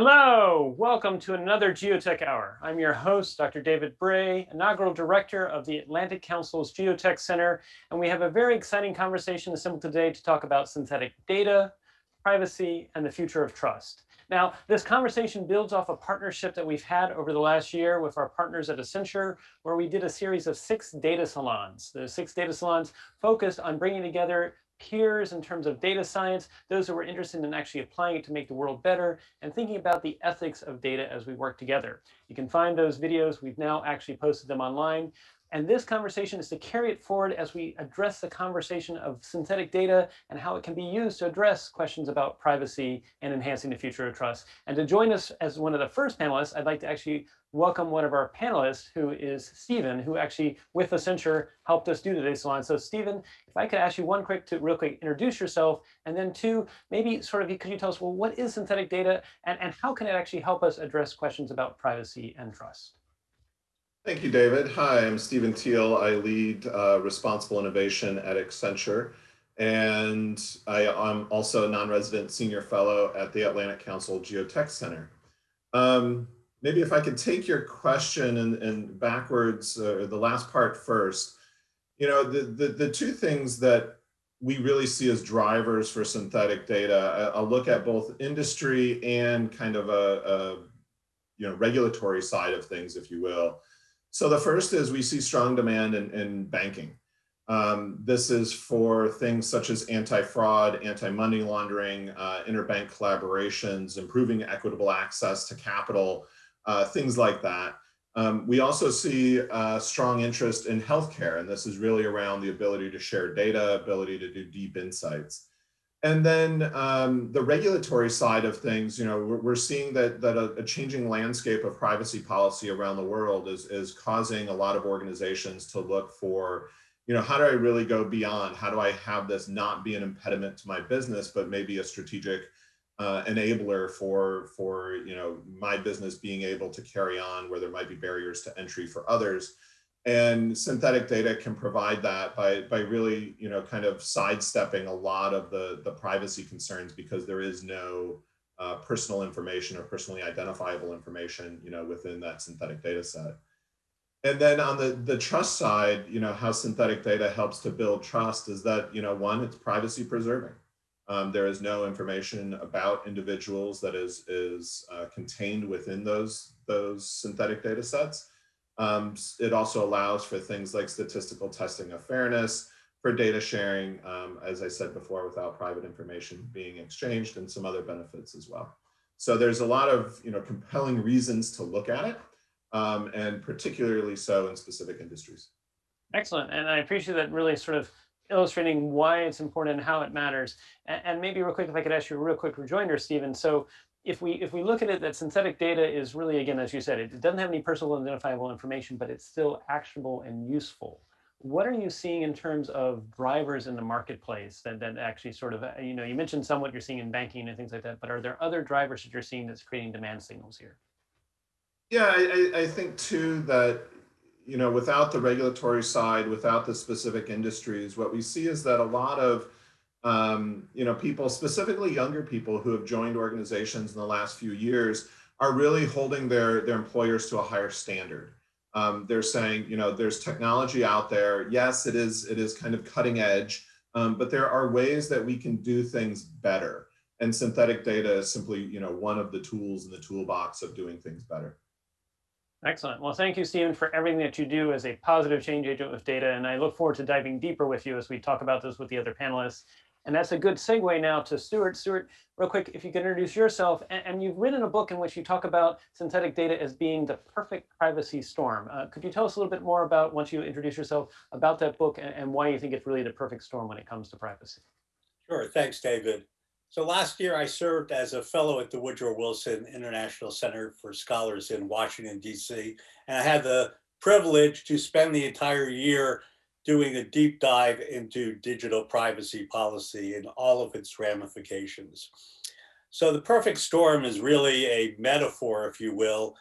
Hello, welcome to another Geotech Hour. I'm your host, Dr. David Bray, inaugural director of the Atlantic Council's Geotech Center, and we have a very exciting conversation assembled today to talk about synthetic data, privacy, and the future of trust. Now, this conversation builds off a partnership that we've had over the last year with our partners at Accenture, where we did a series of six data salons. The six data salons focused on bringing together peers in terms of data science, those who were interested in actually applying it to make the world better, and thinking about the ethics of data as we work together. You can find those videos. We've now actually posted them online. And this conversation is to carry it forward as we address the conversation of synthetic data and how it can be used to address questions about privacy and enhancing the future of trust. And to join us as one of the first panelists, I'd like to actually welcome one of our panelists, who is Steven, who actually, with Accenture, helped us do today's salon. So Steven, if I could ask you one quick to real quick introduce yourself, and then two, maybe sort of, could you tell us, well, what is synthetic data and, and how can it actually help us address questions about privacy and trust? Thank you, David. Hi, I'm Steven Tiell. I lead uh, responsible innovation at Accenture. And I, am also a non-resident senior fellow at the Atlantic Council Geotech Center. Um, maybe if I could take your question and, and backwards, uh, the last part first. You know, the, the, the two things that we really see as drivers for synthetic data, I'll look at both industry and kind of a, a you know, regulatory side of things, if you will. So the first is we see strong demand in, in banking. Um, this is for things such as anti-fraud, anti-money laundering, uh, interbank collaborations, improving equitable access to capital, uh, things like that. Um, we also see uh, strong interest in healthcare, and this is really around the ability to share data, ability to do deep insights. And then um, the regulatory side of things, you know, we're, we're seeing that, that a, a, changing landscape of privacy policy around the world is, is causing a lot of organizations to look for, you know, how do I really go beyond? How do I have this not be an impediment to my business, but maybe a strategic uh, enabler for, for, you know, my business being able to carry on where there might be barriers to entry for others. And synthetic data can provide that by, by really, you know, kind of sidestepping a lot of the, the privacy concerns because there is no uh, personal information or personally identifiable information, you know, within that synthetic data set. And then on the, the trust side, you know, how synthetic data helps to build trust is that, you know, one, it's privacy preserving. Um, there is no information about individuals that is, is uh, contained within those, those synthetic data sets. Um, it also allows for things like statistical testing of fairness, for data sharing, um, as I said before, without private information being exchanged and some other benefits as well. So there's a lot of you know, compelling reasons to look at it, um, and particularly so in specific industries. Excellent, and I appreciate that really sort of illustrating why it's important and how it matters. And, and, maybe real quick, if I could ask you a real quick rejoinder, Steven. So if we if we look at it, that synthetic data is really, again, as you said, it, doesn't have any personal identifiable information, but it's still actionable and useful. What are you seeing in terms of drivers in the marketplace that, that actually sort of, you know, you mentioned some what you're seeing in banking and things like that, but are there other drivers that you're seeing that's creating demand signals here? Yeah, I, I think too that, you know, without the regulatory side, without the specific industries, what we see is that a lot of um, you know, people, specifically younger people who have joined organizations in the last few years are really holding their, their employers to a higher standard. Um, they're saying, you know, there's technology out there. Yes, it is, it is kind of cutting edge, um, but there are ways that we can do things better. And synthetic data is simply, you know, one of the tools in the toolbox of doing things better. Excellent. Well, thank you, Steven, for everything that you do as a positive change agent with data. And I look forward to diving deeper with you as we talk about this with the other panelists. And that's a good segue now to Stuart. Stuart, real quick, if you could introduce yourself, and, and you've written a book in which you talk about synthetic data as being the perfect privacy storm. Uh, could you tell us a little bit more about, once you introduce yourself, about that book and, and why you think it's really the perfect storm when it comes to privacy? Sure, thanks, David. So last year I served as a fellow at the Woodrow Wilson International Center for Scholars in Washington, DC, and I had the privilege to spend the entire year doing a deep dive into digital privacy policy and all of its ramifications. So the perfect storm is really a metaphor, if you will,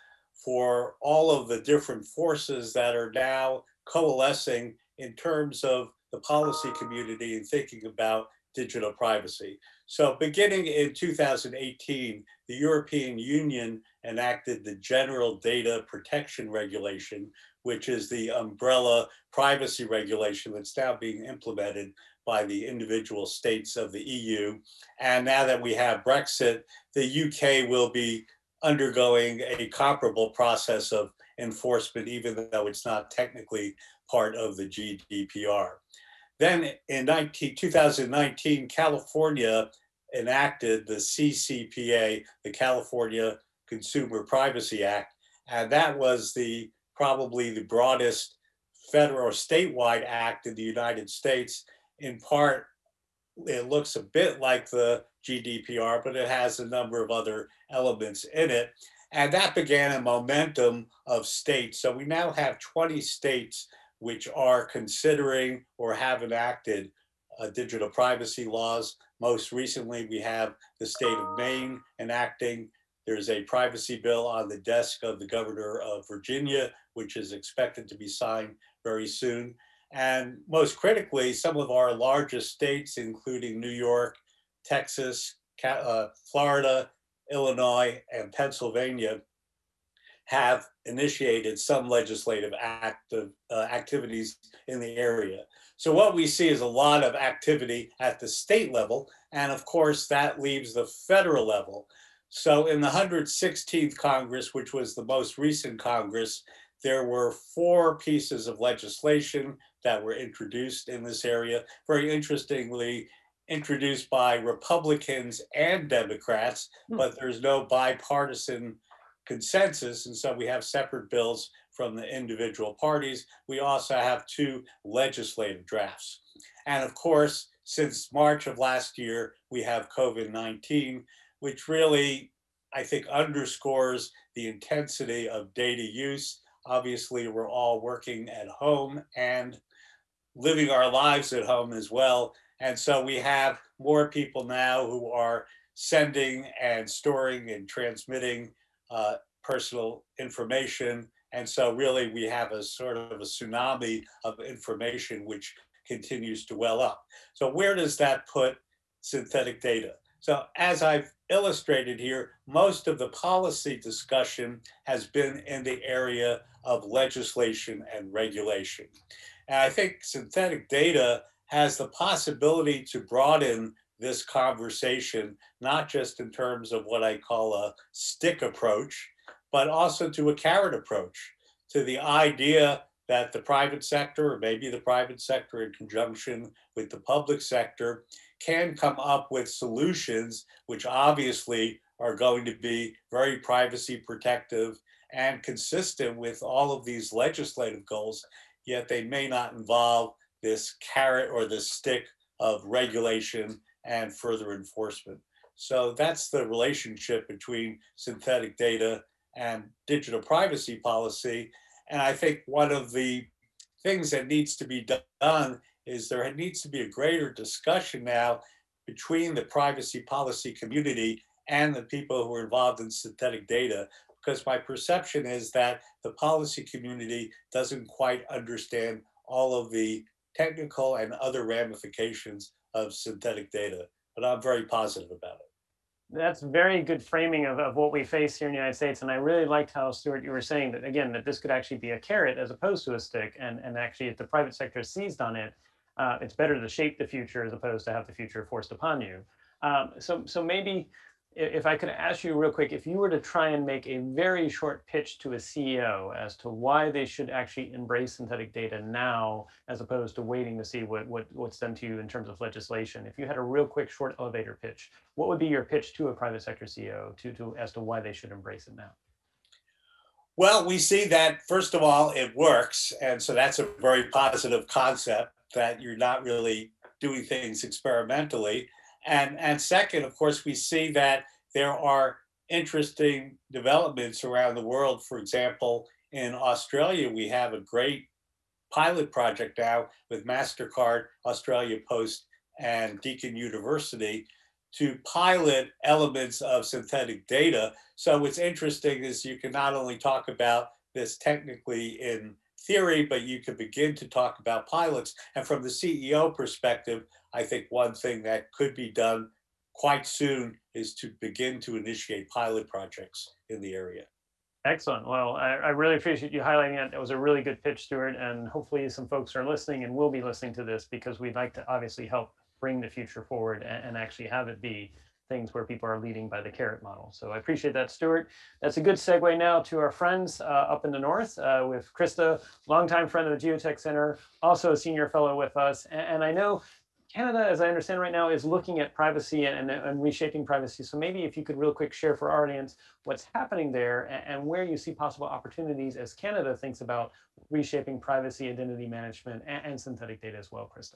for all of the different forces that are now coalescing in terms of the policy community and thinking about digital privacy. So beginning in 2018, the European Union enacted the General Data Protection Regulation, which is the umbrella privacy regulation that's now being implemented by the individual states of the EU. And now that we have Brexit, the UK will be undergoing a comparable process of enforcement, even though it's not technically part of the GDPR. Then in 19, 2019, California enacted the CCPA, the California Consumer Privacy Act, and that was the probably the broadest federal or statewide act in the United States. In part, it looks a bit like the GDPR, but it has a number of other elements in it. And that began a momentum of states. So we now have 20 states which are considering or have enacted uh, digital privacy laws. Most recently, we have the state of Maine enacting. There's a privacy bill on the desk of the governor of Virginia, which is expected to be signed very soon. And most critically, some of our largest states, including New York, Texas, uh, Florida, Illinois, and Pennsylvania, have initiated some legislative active uh, activities in the area. So what we see is a lot of activity at the state level, and of course that leaves the federal level. So in the 116th Congress, which was the most recent Congress, there were four pieces of legislation that were introduced in this area. Very interestingly, introduced by Republicans and Democrats, Hmm. but there's no bipartisan consensus. And so we have separate bills from the individual parties. We also have two legislative drafts. And of course, since March of last year, we have COVID 19, which really, I think, underscores the intensity of data use. Obviously, we're all working at home and living our lives at home as well. And so we have more people now who are sending and storing and transmitting uh, personal information. And so really we have a sort of a tsunami of information which continues to well up. So where does that put synthetic data? So as I've illustrated here, most of the policy discussion has been in the area of legislation and regulation. And I think synthetic data has the possibility to broaden this conversation, not just in terms of what I call a stick approach, but also to a carrot approach, to the idea that the private sector, or maybe the private sector in conjunction with the public sector, can come up with solutions which obviously are going to be very privacy protective and consistent with all of these legislative goals, yet they may not involve this carrot or this stick of regulation and further enforcement. So that's the relationship between synthetic data and digital privacy policy. And I think one of the things that needs to be done is there needs to be a greater discussion now between the privacy policy community and the people who are involved in synthetic data. Because my perception is that the policy community doesn't quite understand all of the technical and other ramifications of synthetic data. But I'm very positive about it. That's very good framing of, of what we face here in the United States. And I really liked how, Stuart, you were saying that, again, that this could actually be a carrot as opposed to a stick. And, and actually, if the private sector seized on it, uh, it's better to shape the future as opposed to have the future forced upon you. Um, so, so maybe if I could ask you real quick, if you were to try and make a very short pitch to a CEO as to why they should actually embrace synthetic data now, as opposed to waiting to see what, what what's done to you in terms of legislation, if you had a real quick short elevator pitch, what would be your pitch to a private sector CEO to, to as to why they should embrace it now? Well, we see that first of all, it works, and so that's a very positive concept that you're not really doing things experimentally. And, and second, of course, we see that there are interesting developments around the world. For example, in Australia, we have a great pilot project now with MasterCard, Australia Post, and Deakin University to pilot elements of synthetic data. So what's interesting is you can not only talk about this technically in theory, but you could begin to talk about pilots. And from the CEO perspective, I think one thing that could be done quite soon is to begin to initiate pilot projects in the area. Excellent. Well, I, I really appreciate you highlighting that. That was a really good pitch, Stuart. And hopefully some folks are listening and will be listening to this because we'd like to obviously help bring the future forward and, and actually have it be things where people are leading by the carrot model. So I appreciate that, Stuart. That's a good segue now to our friends uh, up in the north uh, with Krista, longtime friend of the Geotech Center, also a senior fellow with us. And, and I know Canada, as I understand right now, is looking at privacy and, and, reshaping privacy. So maybe if you could real quick share for our audience what's happening there and, and, where you see possible opportunities as Canada thinks about reshaping privacy, identity management, and, and synthetic data as well, Krista.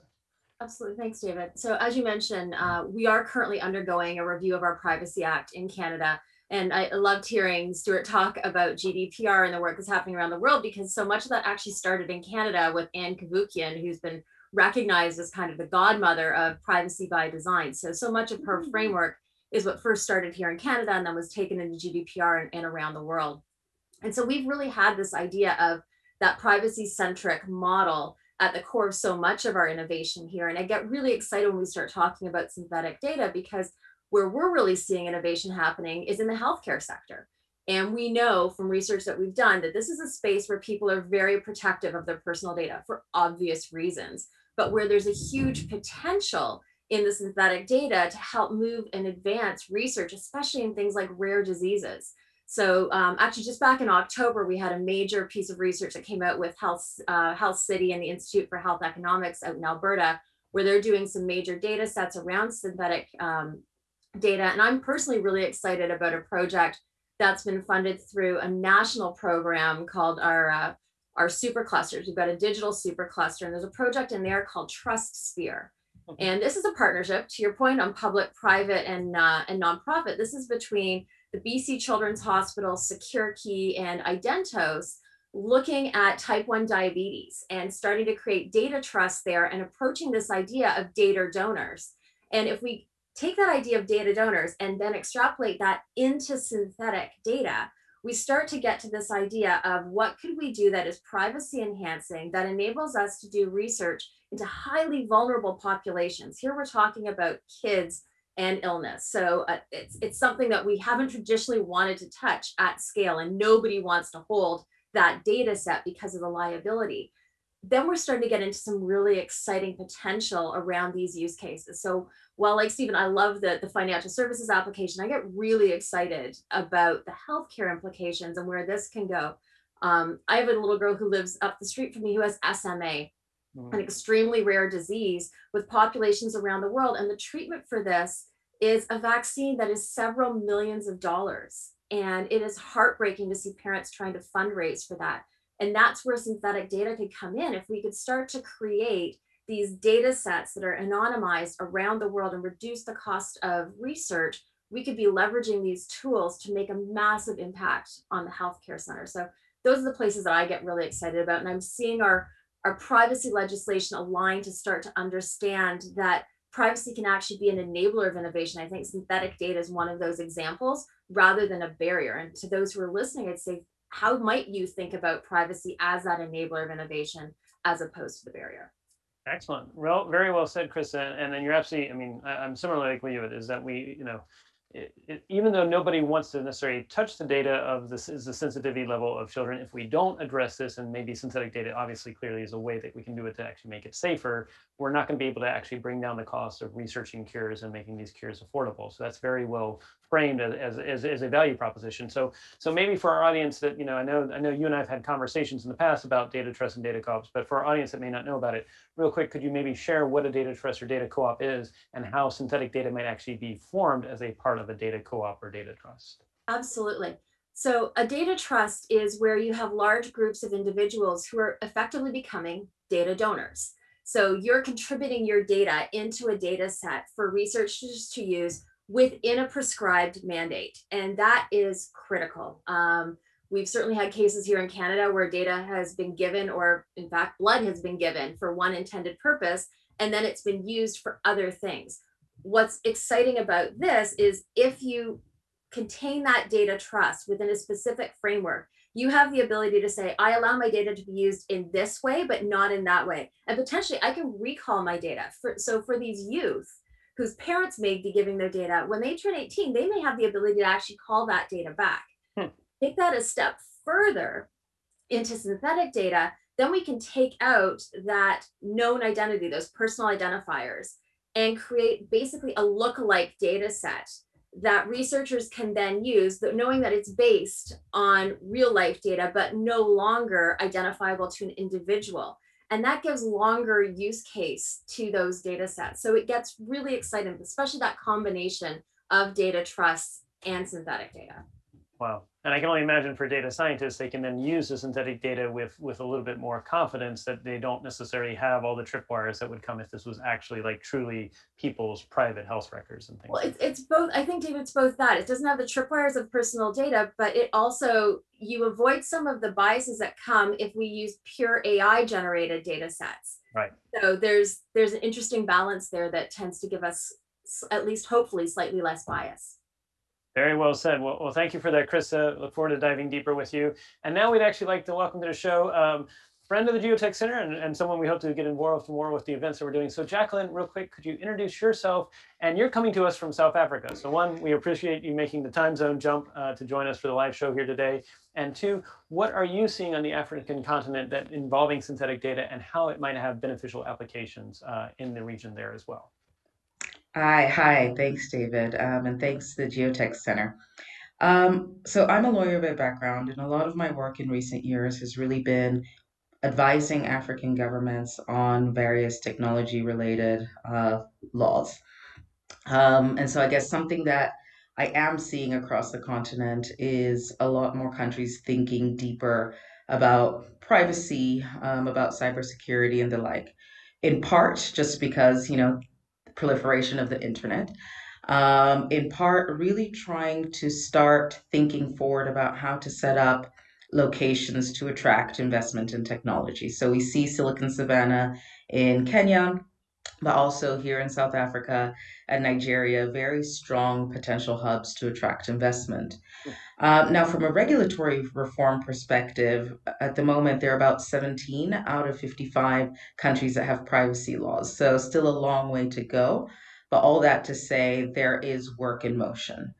Absolutely. Thanks, David. So as you mentioned, uh, we are currently undergoing a review of our Privacy Act in Canada. And I loved hearing Stuart talk about GDPR and the work that's happening around the world because so much of that actually started in Canada with Ann Cavoukian, who's been recognized as kind of the godmother of privacy by design. So, so much of her mm-hmm. framework is what first started here in Canada and then was taken into GDPR and, and around the world. And so we've really had this idea of that privacy centric model at the core of so much of our innovation here. And I get really excited when we start talking about synthetic data because where we're really seeing innovation happening is in the healthcare sector. And we know from research that we've done that this is a space where people are very protective of their personal data for obvious reasons, but where there's a huge potential in the synthetic data to help move and advance research, especially in things like rare diseases. So um, actually just back in October, we had a major piece of research that came out with Health, uh, Health City and the Institute for Health Economics out in Alberta, where they're doing some major data sets around synthetic um, data. And I'm personally really excited about a project that's been funded through a national program called our, uh, our super clusters. We've got a digital super cluster and there's a project in there called Trust Sphere. And this is a partnership, to your point, on public, private, and, uh, and nonprofit. This is between the BC Children's Hospital, SecureKey, and Identos looking at type 1 diabetes and starting to create data trust there and approaching this idea of data donors. And if we take that idea of data donors and then extrapolate that into synthetic data, we start to get to this idea of what could we do that is privacy enhancing that enables us to do research into highly vulnerable populations. Here we're talking about kids and illness. So uh, it's, it's something that we haven't traditionally wanted to touch at scale and nobody wants to hold that data set because of the liability. Then we're starting to get into some really exciting potential around these use cases. So while like Steven, I love the, the financial services application, I get really excited about the healthcare implications and where this can go. Um, I have a little girl who lives up the street from me who has SMA Mm-hmm. an extremely rare disease with populations around the world. And the treatment for this is a vaccine that is several millions of dollars. And it is heartbreaking to see parents trying to fundraise for that. And that's where synthetic data could come in. If we could start to create these data sets that are anonymized around the world and reduce the cost of research, we could be leveraging these tools to make a massive impact on the healthcare center. So those are the places that I get really excited about. And I'm seeing our our privacy legislation aligned to start to understand that privacy can actually be an enabler of innovation. I think synthetic data is one of those examples rather than a barrier. And to those who are listening, I'd say, how might you think about privacy as that enabler of innovation as opposed to the barrier? Excellent. Well, very well said, Chris. And then you're absolutely, I mean, I'm similarly like you, is that we, you know, it, it, even though nobody wants to necessarily touch the data of this is the sensitivity level of children, if we don't address this and maybe synthetic data obviously clearly is a way that we can do it to actually make it safer, we're not going to be able to actually bring down the cost of researching cures and making these cures affordable. So that's very well framed as, as, as, a value proposition. So so maybe for our audience that, you know, I know I know you and I have had conversations in the past about data trust and data co-ops, but for our audience that may not know about it, real quick, could you maybe share what a data trust or data co-op is and how synthetic data might actually be formed as a part of a data co-op or data trust? Absolutely. So a data trust is where you have large groups of individuals who are effectively becoming data donors. So you're contributing your data into a data set for researchers to use within a prescribed mandate. And that is critical. Um, we've certainly had cases here in Canada where data has been given, or in fact, blood has been given for one intended purpose, and then it's been used for other things. What's exciting about this is if you contain that data trust within a specific framework, you have the ability to say, I allow my data to be used in this way, but not in that way. And potentially I can recall my data. For, so for these youth whose parents may be giving their data, when they turn 18, they may have the ability to actually call that data back. Hmm. Take that a step further into synthetic data, then we can take out that known identity, those personal identifiers, and create basically a look-alike data set that researchers can then use, knowing that it's based on real life data, but no longer identifiable to an individual. And that gives longer use case to those data sets. So it gets really exciting, especially that combination of data trusts and synthetic data. Wow. And I can only imagine for data scientists, they can then use the synthetic data with, with a little bit more confidence that they don't necessarily have all the tripwires that would come if this was actually like truly people's private health records and things. Well, like it's, it's both, I think, David, it's both that. It doesn't have the tripwires of personal data, but it also, you avoid some of the biases that come if we use pure AI generated data sets. Right. So there's, there's an interesting balance there that tends to give us at least hopefully slightly less bias. Very well said. Well, well, thank you for that, Krista. Look forward to diving deeper with you. And now we'd actually like to welcome to the show um, friend of the Geotech Center and, and someone we hope to get involved more with the events that we're doing. So Jacqueline, real quick, could you introduce yourself? And you're coming to us from South Africa. So one, we appreciate you making the time zone jump uh, to join us for the live show here today. And two, what are you seeing on the African continent that involving synthetic data and how it might have beneficial applications uh, in the region there as well? Hi, hi. Thanks, David, um, and thanks to the Geotech Center. Um, so I'm a lawyer by background, and a lot of my work in recent years has really been advising African governments on various technology-related uh, laws. Um, and so I guess something that I am seeing across the continent is a lot more countries thinking deeper about privacy, um, about cybersecurity, and the like. In part, just because you know proliferation of the internet. Um, in part, really trying to start thinking forward about how to set up locations to attract investment in technology. So we see Silicon Savannah in Kenya, but also here in South Africa and Nigeria, very strong potential hubs to attract investment. Uh, now, from a regulatory reform perspective, at the moment, there are about 17 out of 55 countries that have privacy laws. So, still a long way to go. But all that to say, there is work in motion.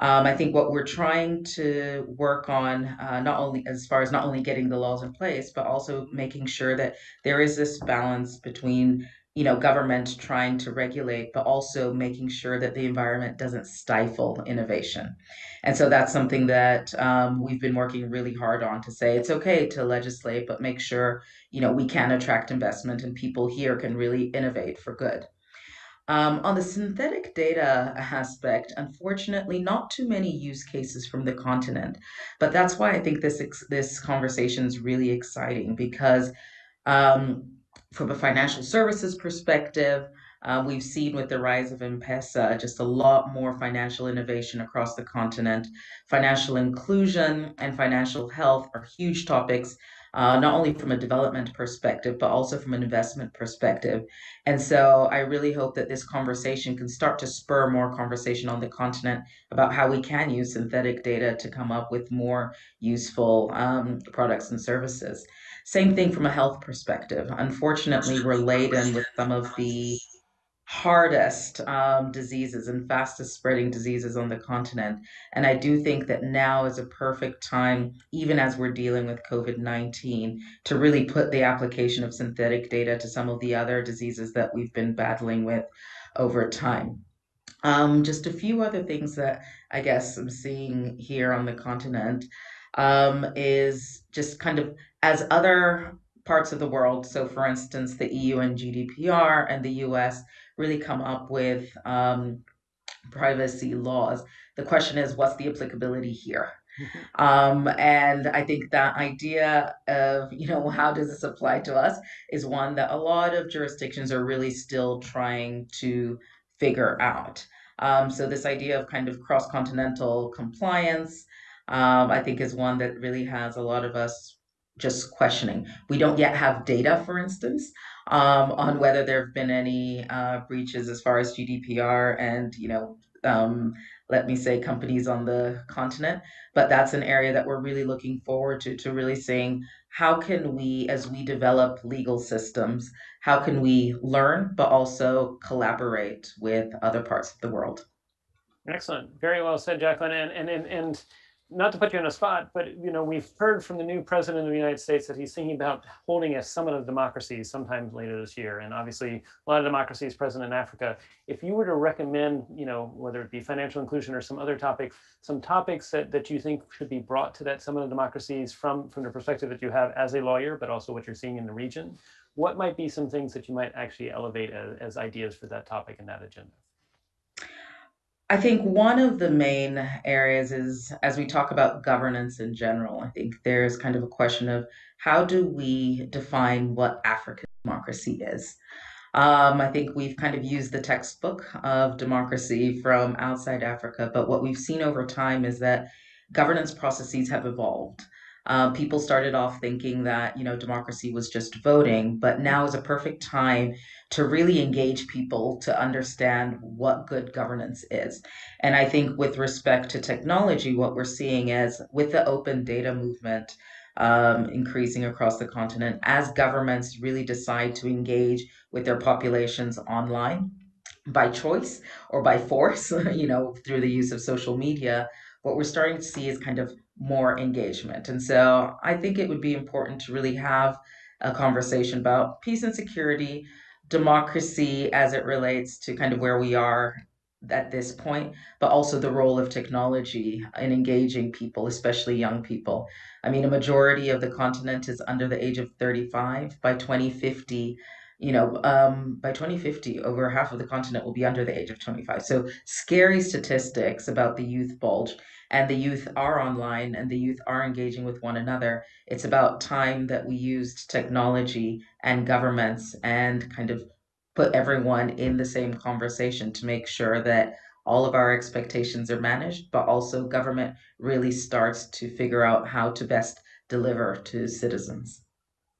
Um, I think what we're trying to work on, uh, not only as far as not only getting the laws in place, but also making sure that there is this balance between you know government trying to regulate but also making sure that the environment doesn't stifle innovation. And so that's something that um, we've been working really hard on to say it's okay to legislate but make sure you know we can attract investment and people here can really innovate for good. Um, on the synthetic data aspect, unfortunately, not too many use cases from the continent, but that's why I think this this conversation is really exciting because um, from a financial services perspective, uh, we've seen with the rise of M-Pesa just a lot more financial innovation across the continent. Financial inclusion and financial health are huge topics, uh, not only from a development perspective, but also from an investment perspective. And so I really hope that this conversation can start to spur more conversation on the continent about how we can use synthetic data to come up with more useful um, products and services. Same thing from a health perspective. Unfortunately, we're laden with some of the hardest um, diseases and fastest spreading diseases on the continent. And I do think that now is a perfect time, even as we're dealing with COVID 19, to really put the application of synthetic data to some of the other diseases that we've been battling with over time. Um, just a few other things that I guess I'm seeing here on the continent um, is just kind of as other parts of the world, so for instance, the EU and GDPR and the US really come up with um, privacy laws. The question is, what's the applicability here? Um, and I think that idea of, you know, how does this apply to us is one that a lot of jurisdictions are really still trying to figure out. Um, so this idea of kind of cross-continental compliance, um, I think is one that really has a lot of us just questioning. We don't yet have data, for instance, um, on whether there have been any uh, breaches as far as GDPR and you know um, let me say, companies on the continent. But that's an area that we're really looking forward to, to really seeing how can we, as we develop legal systems, how can we learn, but also collaborate with other parts of the world? Excellent. Very well said, Jacqueline. And, and, and, and not to put you on a spot, but you know, we've heard from the new president of the United States that he's thinking about holding a summit of democracies sometime later this year. And obviously, a lot of democracies present in Africa. If you were to recommend, you know, whether it be financial inclusion or some other topic, some topics that, that you think should be brought to that summit of democracies from, from the perspective that you have as a lawyer, but also what you're seeing in the region, what might be some things that you might actually elevate as, as ideas for that topic and that agenda? I think one of the main areas is as we talk about governance in general, I think there's kind of a question of how do we define what African democracy is? Um, I think we've kind of used the textbook of democracy from outside Africa, but what we've seen over time is that governance processes have evolved. Um, people started off thinking that you know democracy was just voting, but now is a perfect time to really engage people to understand what good governance is. And I think with respect to technology, what we're seeing is with the open data movement um, increasing across the continent, as governments really decide to engage with their populations online by choice or by force, you know, through the use of social media, what we're starting to see is kind of more engagement. And so I think it would be important to really have a conversation about peace and security, democracy as it relates to kind of where we are at this point, but also the role of technology in engaging people, especially young people. I mean, a majority of the continent is under the age of 35. By 2050, you know, um, by 2050, over half of the continent will be under the age of 25. So, scary statistics about the youth bulge and the youth are online and the youth are engaging with one another. It's about time that we used technology and governments and kind of put everyone in the same conversation to make sure that all of our expectations are managed, but also government really starts to figure out how to best deliver to citizens.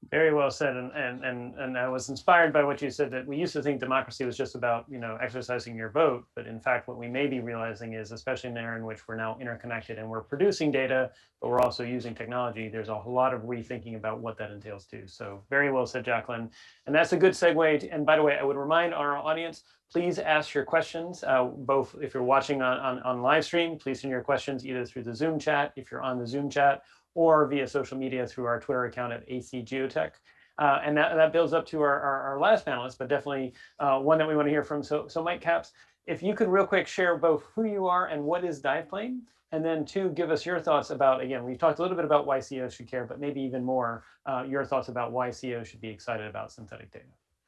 Very well said, and, and and and I was inspired by what you said that we used to think democracy was just about you know exercising your vote, but in fact, what we may be realizing is, especially in an era in which we're now interconnected and we're producing data, but we're also using technology. There's a lot of rethinking about what that entails too. So very well said, Jacqueline, and that's a good segue. To, and by the way, I would remind our audience, please ask your questions. Uh, both if you're watching on, on on live stream, please send your questions either through the Zoom chat if you're on the Zoom chat or via social media through our Twitter account at AC Geotech. Uh, and that, that builds up to our, our, our last panelist, but definitely uh, one that we want to hear from. So, so Mike Capps, if you could real quick share both who you are and what is Diveplane, and then two, give us your thoughts about, again, we've talked a little bit about why CEOs should care, but maybe even more, uh, your thoughts about why CEOs should be excited about synthetic data.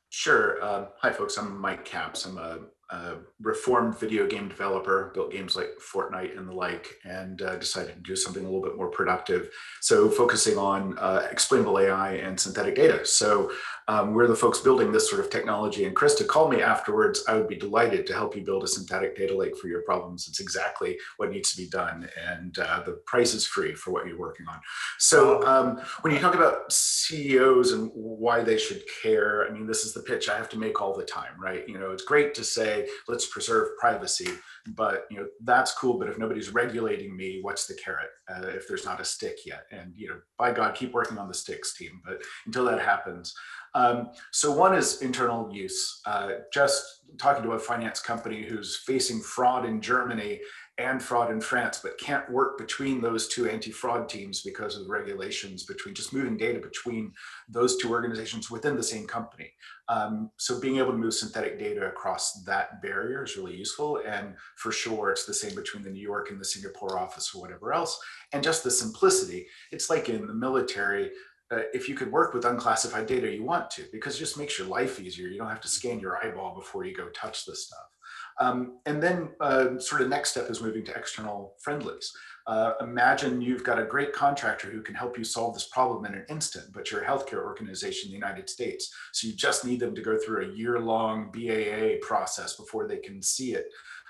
Sure. Uh, hi, folks. I'm Mike Capps. I'm a uh, reformed video game developer, built games like Fortnite and the like, and uh, decided to do something a little bit more productive. So focusing on uh, explainable AI and synthetic data. So um, we're the folks building this sort of technology. And Krista called me afterwards. I would be delighted to help you build a synthetic data lake for your problems. It's exactly what needs to be done. And uh, the price is free for what you're working on. So um, when you talk about CEOs and why they should care, I mean, this is the pitch I have to make all the time, right? You know, it's great to say, let's preserve privacy, but you know, that's cool. But if nobody's regulating me, what's the carrot uh, if there's not a stick yet? And, you know, by God, keep working on the sticks team. But until that happens, um, so one is internal use. Uh, just talking to a finance company who's facing fraud in Germany and fraud in France, but can't work between those two anti-fraud teams because of the regulations between just moving data between those two organizations within the same company. Um, so being able to move synthetic data across that barrier is really useful. And for sure, it's the same between the New York and the Singapore office or whatever else. And just the simplicity, it's like in the military, uh, if you could work with unclassified data, you want to, because it just makes your life easier. You don't have to scan your eyeball before you go touch this stuff. Um, and then uh, sort of next step is moving to external friendlies. Uh, imagine you've got a great contractor who can help you solve this problem in an instant, but you're a healthcare organization in the United States. So you just need them to go through a year long BAA process before they can see it.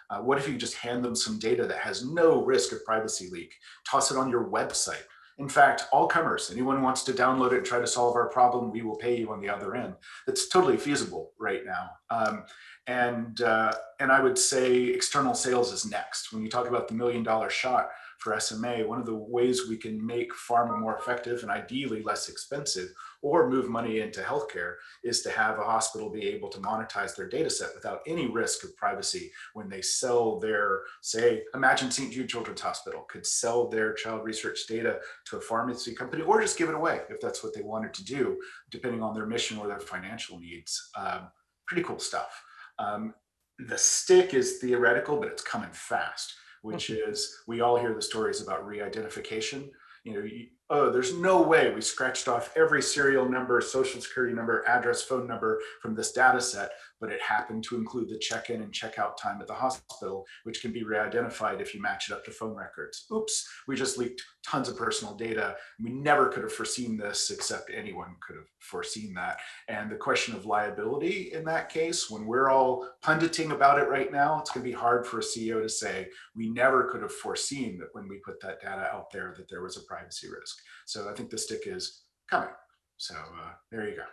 Uh, what if you just hand them some data that has no risk of privacy leak, toss it on your website, In fact, all comers, anyone wants to download it and try to solve our problem, we will pay you on the other end. That's totally feasible right now. Um, and uh, and I would say external sales is next. When you talk about the million dollar shot for SMA, one of the ways we can make pharma more effective and ideally less expensive or move money into healthcare is to have a hospital be able to monetize their data set without any risk of privacy when they sell their, say, imagine St. Jude Children's Hospital could sell their child research data to a pharmacy company or just give it away if that's what they wanted to do, depending on their mission or their financial needs. Um, pretty cool stuff. Um, the stick is theoretical, but it's coming fast which is we all hear the stories about re-identification. You know, oh, there's no way we scratched off every serial number, social security number, address, phone number from this data set, but it happened to include the check-in and check-out time at the hospital, which can be re-identified if you match it up to phone records. Oops, we just leaked tons of personal data. We never could have foreseen this, except anyone could have foreseen that. And the question of liability in that case, when we're all punditing about it right now, it's gonna be hard for a CEO to say, we never could have foreseen that when we put that data out there, that there was a privacy risk. So I think the stick is coming. So uh, there you go.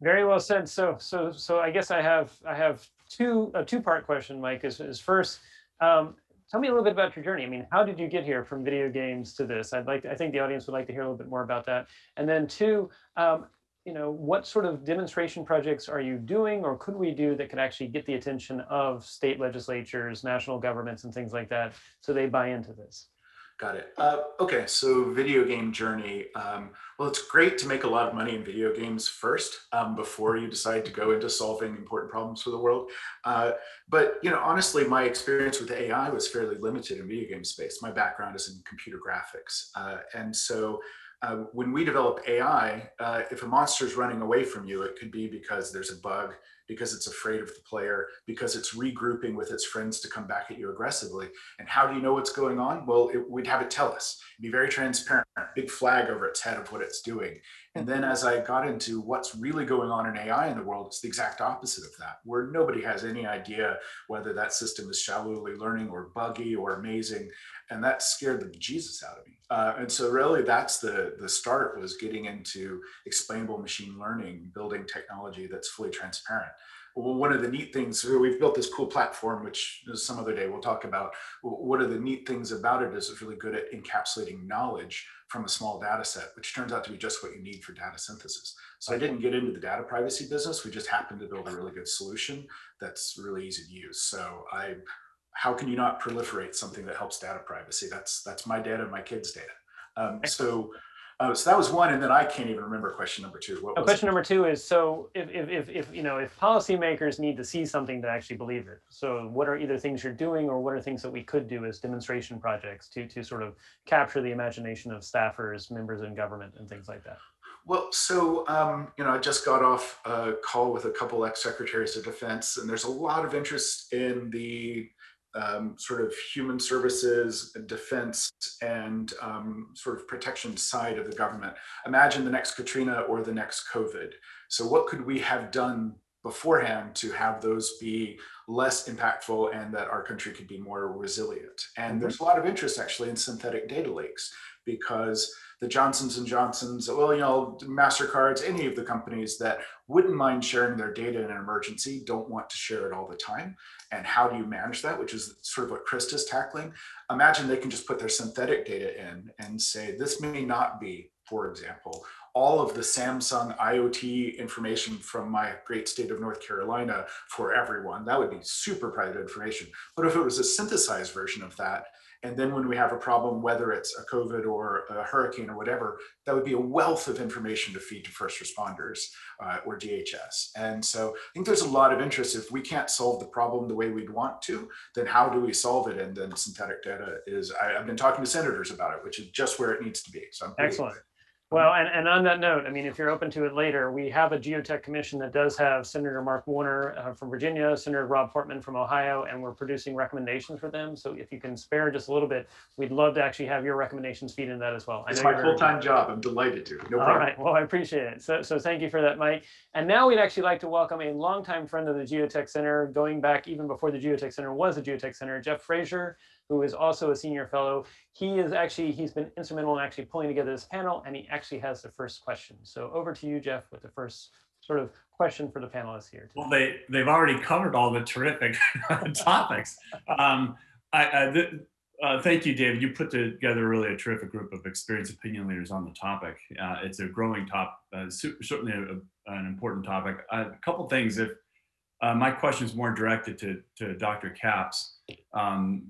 Very well said. So, so, so I guess I have, I have two, a two-part question, Mike, is, is first, um, tell me a little bit about your journey. I mean, how did you get here from video games to this? I'd like, I think the audience would like to hear a little bit more about that. And then two, um, you know, what sort of demonstration projects are you doing or could we do that could actually get the attention of state legislatures, national governments and things like that so they buy into this? Got it. Uh, okay, so video game journey. Um, well, it's great to make a lot of money in video games first um, before you decide to go into solving important problems for the world. Uh, but you know, honestly, my experience with AI was fairly limited in video game space. My background is in computer graphics, uh, and so uh, when we develop AI, uh, if a monster is running away from you, it could be because there's a bug, because it's afraid of the player, because it's regrouping with its friends to come back at you aggressively. And how do you know what's going on? Well, it, we'd have it tell us, be very transparent, big flag over its head of what it's doing. And then as I got into what's really going on in AI in the world, it's the exact opposite of that, where nobody has any idea whether that system is shallowly learning or buggy or amazing. And that scared the Jesus out of me. Uh, and so really that's the, the start was getting into explainable machine learning, building technology that's fully transparent one of the neat things we've built this cool platform which some other day we'll talk about. One of the neat things about it is it's really good at encapsulating knowledge from a small data set which turns out to be just what you need for data synthesis. So i didn't get into the data privacy business we just happened to build a really good solution that's really easy to use. So i how can you not proliferate something that helps data privacy? That's that's my data my kids data. Um, so uh, so that was one, and then I can't even remember question number two. What Oh, was question it? number two is, so if, if, if, if, you know, if policymakers need to see something to actually believe it, so what are either things you're doing or what are things that we could do as demonstration projects to, to sort of capture the imagination of staffers, members in government and things like that? Well, so um, you know, I just got off a call with a couple ex-secretaries of defense, and there's a lot of interest in the um, sort of human services, defense, and um, sort of protection side of the government. Imagine the next Katrina or the next COVID. So, what could we have done beforehand to have those be less impactful and that our country could be more resilient? And there's a lot of interest actually in synthetic data lakes because the Johnsons and Johnsons, well, you know, Mastercards, any of the companies that wouldn't mind sharing their data in an emergency don't want to share it all the time. And how do you manage that? Which is sort of what Krista's tackling. Imagine they can just put their synthetic data in and say, this may not be, for example, all of the Samsung IoT information from my great state of North Carolina for everyone. That would be super private information. But if it was a synthesized version of that, and then when we have a problem, whether it's a COVID or a hurricane or whatever, that would be a wealth of information to feed to first responders uh, or DHS. And so I think there's a lot of interest. If we can't solve the problem the way we'd want to, then how do we solve it? And then synthetic data is, I, have been talking to senators about it, which is just where it needs to be. So I'm Excellent. Well, and, and on that note, I mean, if you're open to it later, we have a geotech commission that does have Senator Mark Warner uh, from Virginia, Senator Rob Portman from Ohio, and we're producing recommendations for them. So if you can spare just a little bit, we'd love to actually have your recommendations feed in that as well. I It's my full-time job. I'm delighted to. No All problem. right. Well, I appreciate it. So, so thank you for that, Mike. And now we'd actually like to welcome a longtime friend of the Geotech Center, going back even before the Geotech Center was a Geotech Center, Jeff Frazier. Who is also a senior fellow. He is actually, he's been instrumental in actually pulling together this panel and he actually has the first question. So over to you, Jeff, with the first sort of question for the panelists here. Well, they, they've already covered all the terrific topics. Um, I, I, th- uh, thank you, David. You put together really a terrific group of experienced opinion leaders on the topic. Uh, it's a growing top, uh, certainly a, an important topic. A couple things. If uh, my question is more directed to, to Dr. Capps. Um,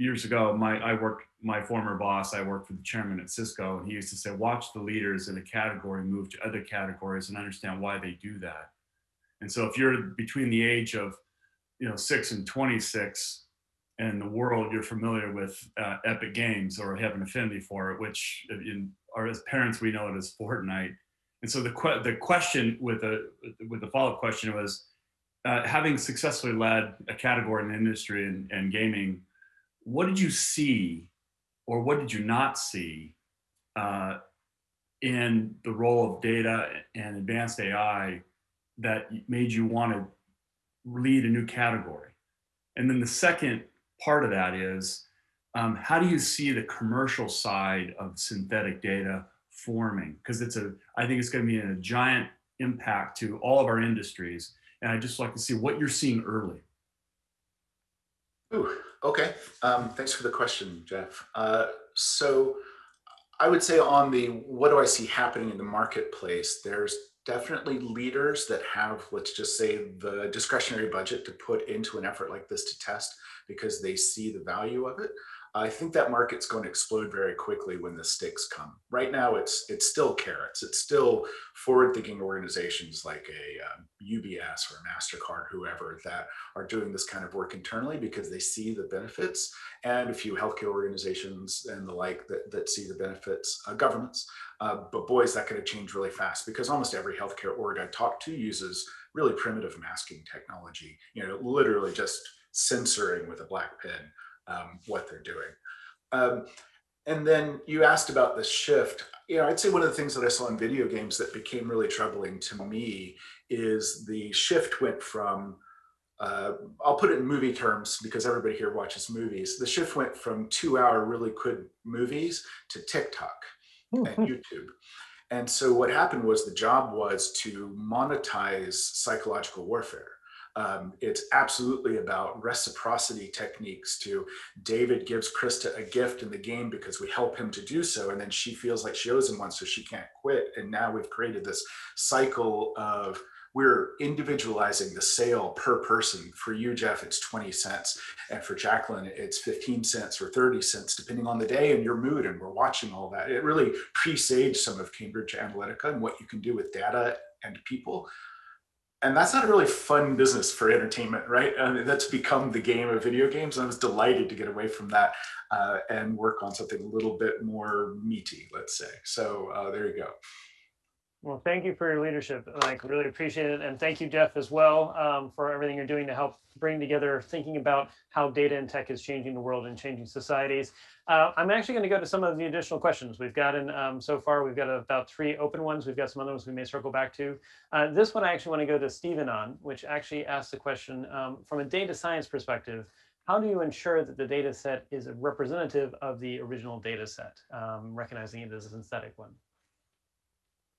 years ago, my I worked my former boss. I worked for the chairman at Cisco, and he used to say, "Watch the leaders in a category move to other categories and understand why they do that." And so, if you're between the age of you know six and 26 and the world you're familiar with uh, Epic Games or have an affinity for it, which in, or as parents we know it as Fortnite. And so the que- the question with the with the follow up question was, uh, having successfully led a category in industry and, and gaming, what did you see, or what did you not see, uh, in the role of data and advanced AI that made you want to lead a new category? And then the second part of that is um, how do you see the commercial side of synthetic data forming? Because it's a, I think it's going to be a giant impact to all of our industries. And I'd just like to see what you're seeing early. Ooh, okay. Um, thanks for the question, Jeff. Uh, so I would say on the what do I see happening in the marketplace, there's definitely leaders that have, let's just say, the discretionary budget to put into an effort like this to test because they see the value of it. I think that market's going to explode very quickly when the sticks come. Right now, it's it's still carrots. It's still forward-thinking organizations like a um, UBS or Mastercard, whoever, that are doing this kind of work internally because they see the benefits, and a few healthcare organizations and the like that that see the benefits. Uh, governments, uh, but boy, is that going to change really fast because almost every healthcare org I talk to uses really primitive masking technology. You know, literally just censoring with a black pen um, what they're doing. Um, and then you asked about the shift. You know, I'd say one of the things that I saw in video games that became really troubling to me is the shift went from, uh, I'll put it in movie terms because everybody here watches movies. The shift went from two hour really good movies to TikTok and YouTube. And so what happened was the job was to monetize psychological warfare. Um, it's absolutely about reciprocity techniques to David gives Krista a gift in the game because we help him to do so. And then she feels like she owes him one, so she can't quit. And now we've created this cycle of we're individualizing the sale per person. For you, Jeff, it's 20 cents. And for Jacqueline, it's 15 cents or 30 cents, depending on the day and your mood. And we're watching all that. It really presaged some of Cambridge Analytica and what you can do with data and people and that's not a really fun business for entertainment, right? I mean, that's become the game of video games. And I was delighted to get away from that uh, and work on something a little bit more meaty, let's say. So uh, there you go. Well, thank you for your leadership. Like, really appreciate it. And thank you, Jeff, as well, um, for everything you're doing to help bring together thinking about how data and tech is changing the world and changing societies. Uh, I'm actually going to go to some of the additional questions we've gotten um, so far. We've got about three open ones. We've got some other ones we may circle back to. Uh, this one I actually want to go to Steven on, which actually asks the question um, from a data science perspective, how do you ensure that the data set is a representative of the original data set, um, recognizing it as a synthetic one?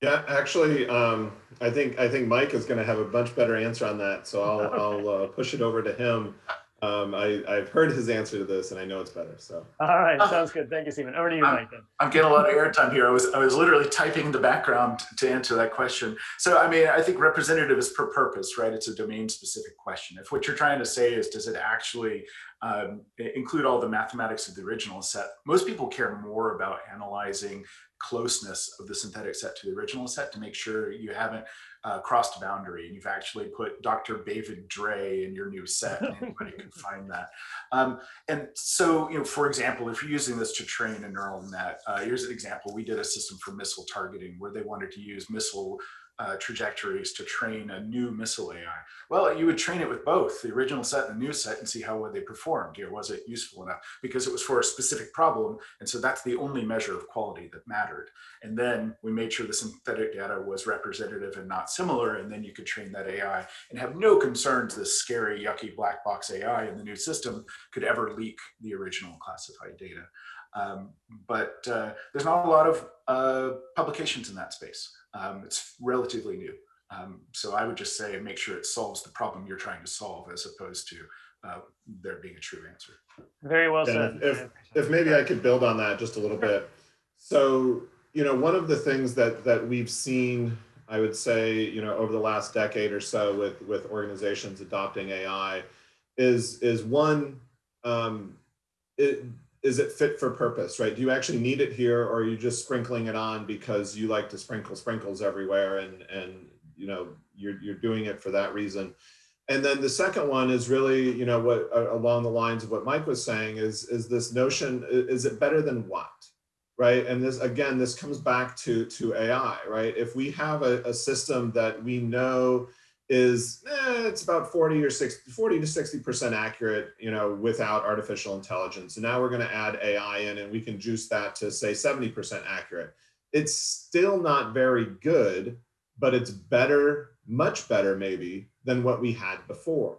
Yeah, actually, um, I think I think Mike is going to have a much better answer on that. So I'll Okay. I'll uh, push it over to him. Um, I I've heard his answer to this, and I know it's better. So All right, sounds good. Thank you, Steven. Over to you, Mike. Then. I'm getting a lot of airtime here. I was I was literally typing in the background to answer that question. So I mean, I think representative is per purpose, right? It's a domain specific question. If what you're trying to say is, does it actually um, include all the mathematics of the original set? Most people care more about analyzing closeness of the synthetic set to the original set to make sure you haven't uh, crossed a boundary and you've actually put Dr. David Bray in your new set. and Anybody can find that. Um, and so, you know, for example, if you're using this to train a neural net, uh, here's an example. We did a system for missile targeting where they wanted to use missile uh, trajectories to train a new missile AI? Well, you would train it with both the original set and the new set and see how well they performed. Know, was it useful enough? Because it was for a specific problem. And so that's the only measure of quality that mattered. And then we made sure the synthetic data was representative and not similar. And then you could train that AI and have no concerns this scary, yucky black box AI in the new system could ever leak the original classified data. Um, but uh, there's not a lot of uh, publications in that space. Um, it's relatively new. Um, so I would just say make sure it solves the problem you're trying to solve as opposed to uh, there being a true answer. Very well And said. if- if maybe I could build on that just a little bit. So, you know, one of the things that that we've seen, I would say, you know, over the last decade or so with with organizations adopting AI is is one um it is it fit for purpose, right? Do you actually need it here or are you just sprinkling it on because you like to sprinkle sprinkles everywhere and and you know, you're you're doing it for that reason? and then the second one is really you know what uh, along the lines of what mike was saying is is this notion is it better than what right and this again this comes back to to ai right if we have a, a system that we know is eh, it's about 40 or 60 40 to 60 percent accurate you know without artificial intelligence and now we're going to add ai in and we can juice that to say 70 percent accurate it's still not very good but it's better much better maybe than what we had before.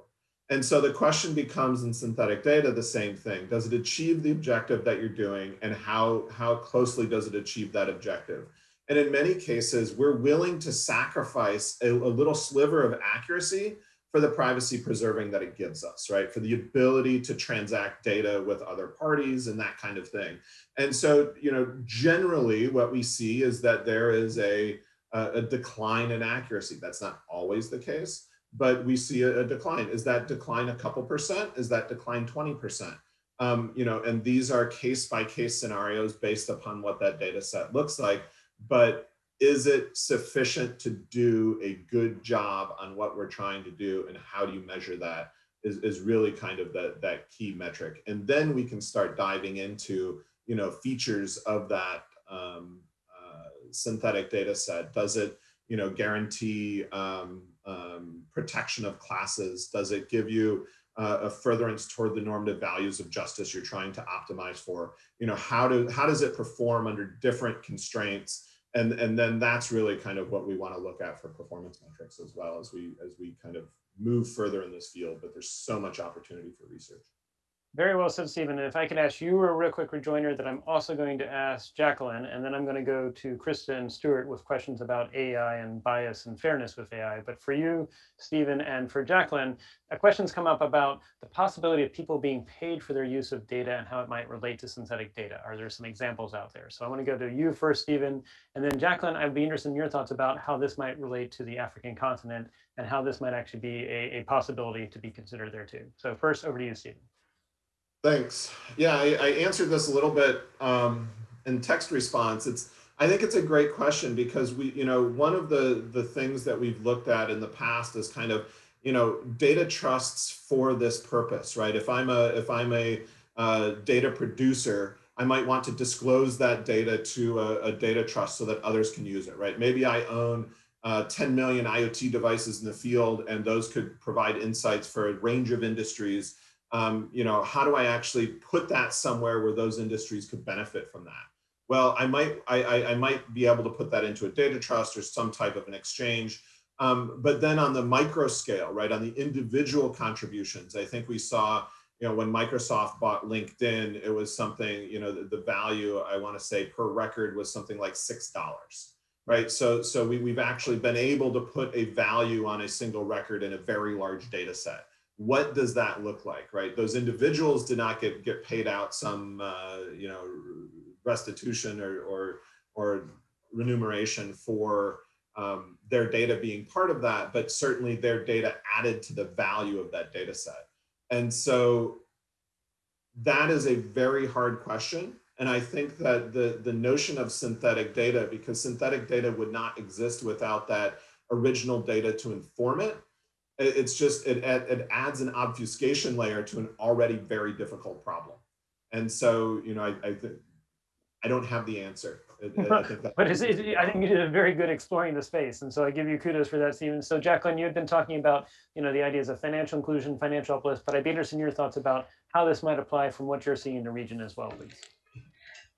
And so the question becomes in synthetic data the same thing. Does it achieve the objective that you're doing and how, how closely does it achieve that objective? And in many cases, we're willing to sacrifice a, a little sliver of accuracy for the privacy preserving that it gives us, right? For the ability to transact data with other parties and that kind of thing. And so, you know, generally what we see is that there is a, a, decline in accuracy. That's not always the case but we see a, a, decline. Is that decline a couple percent? Is that decline 20%? Um, you know, and these are case by case scenarios based upon what that data set looks like. But is it sufficient to do a good job on what we're trying to do and how do you measure that is, is really kind of that, that key metric. And then we can start diving into, you know, features of that um, uh, synthetic data set. Does it, you know, guarantee um, um, protection of classes? Does it give you uh, a furtherance toward the normative values of justice you're trying to optimize for? You know, how do how does it perform under different constraints? And and then that's really kind of what we want to look at for performance metrics as well as we as we kind of move further in this field. But there's so much opportunity for research. Very well said, Steven. And if I could ask you a real quick rejoinder that I'm also going to ask Jacqueline, and then I'm going to go to Krista and Stuart with questions about AI and bias and fairness with AI. But for you, Steven, and for Jacqueline, a question's come up about the possibility of people being paid for their use of data and how it might relate to synthetic data. Are there some examples out there? So I want to go to you first, Steven, and then Jacqueline, I'd be interested in your thoughts about how this might relate to the African continent and how this might actually be a, a possibility to be considered there too. So first, over to you, Steven. Thanks. Yeah, I, I answered this a little bit um, in text response. It's I think it's a great question because we, you know, one of the the things that we've looked at in the past is kind of, you know, data trusts for this purpose, right? If I'm a if I'm a uh, data producer, I might want to disclose that data to a, a, data trust so that others can use it, right? Maybe I own uh, 10 million IoT devices in the field, and those could provide insights for a range of industries um, you know, how do I actually put that somewhere where those industries could benefit from that? Well, I might, I, I, I might be able to put that into a data trust or some type of an exchange. Um, but then on the micro scale, right, on the individual contributions, I think we saw, you know, when Microsoft bought LinkedIn, it was something, you know, the, the value I want to say per record was something like six dollars, right? So, so we, we've actually been able to put a value on a single record in a very large data set what does that look like right? Those individuals did not get get paid out some uh, you know restitution or or, or remuneration for um, their data being part of that but certainly their data added to the value of that data set. And so that is a very hard question. And i think that the the notion of synthetic data because synthetic data would not exist without that original data to inform it it's just it, it adds an obfuscation layer to an already very difficult problem and so you know i, I think I don't have the answer. I- I- I think But it, I think you did a very good exploring the space, and so I give you kudos for that, Steven. So Jacqueline, you had been talking about, you know, the ideas of financial inclusion, financial uplift, but I'd be interested in your thoughts about how this might apply from what you're seeing in the region as well, please.